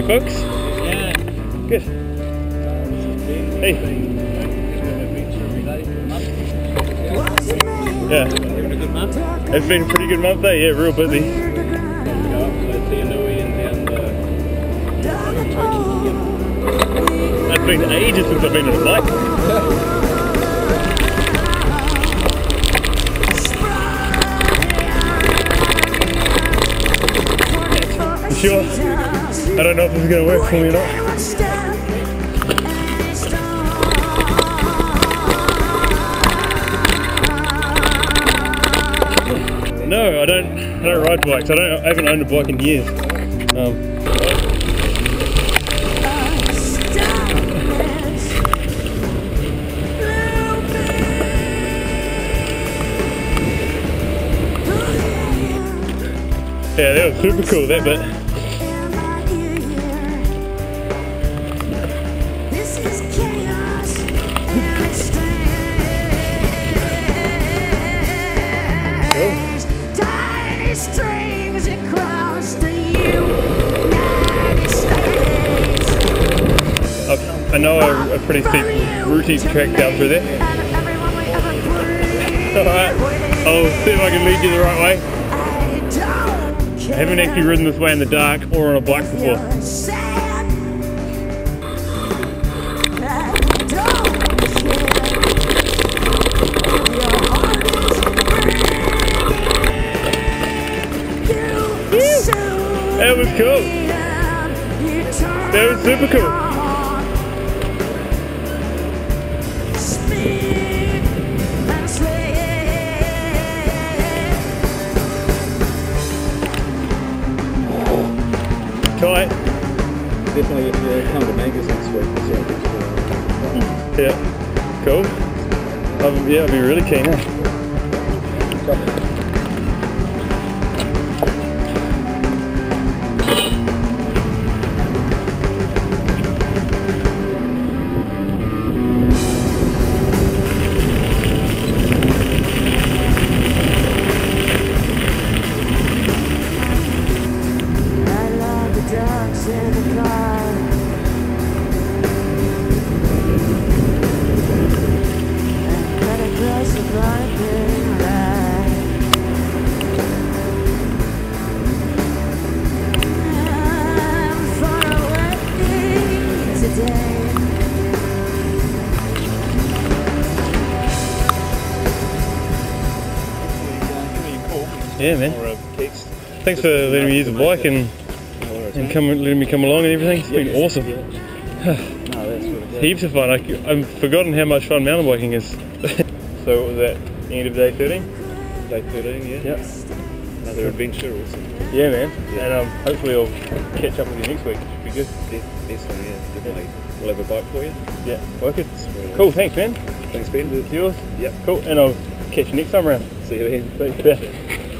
new folks? Yeah. Good. Hey. Yeah. Having a good month? It's been a pretty good month though, yeah, real busy. Go up to Te Henui and down the... It's been ages since I've been on a bike. Sure? I don't know if is gonna work for me or not. No, I don't. I don't ride bikes. I don't. I haven't owned a bike in years. Um, yeah, that was super cool. That bit. I, I know a, a pretty steep routine track down through there. And everyone we ever breathed Alright, I'll see if I can lead you the right way. I don't care. I haven't actually ridden this way in the dark or on a bike before. That was cool. That was super cool. on. Speak and say. Tight. Definitely uh, come to Mangus next week. Yeah. Cool. Um, yeah, I'll be really keen. Eh? Yeah, man. Thanks for letting me use the bike and, and come, letting me come along and everything. It's been awesome. No, that's. Heaps of fun. I, I've forgotten how much fun mountain biking is. so what was that end of day 13? Day 13, yeah. Yep. Another adventure also. Yeah, man. And um, hopefully I'll catch up with you next week. Should be good. Def- Definitely, yeah. Definitely. We'll have a bike for you. Yeah, wicked. Cool, thanks, man. Thanks, Ben. It's yours. Yep. Cool, and I'll catch you next time around. See you then. Ya.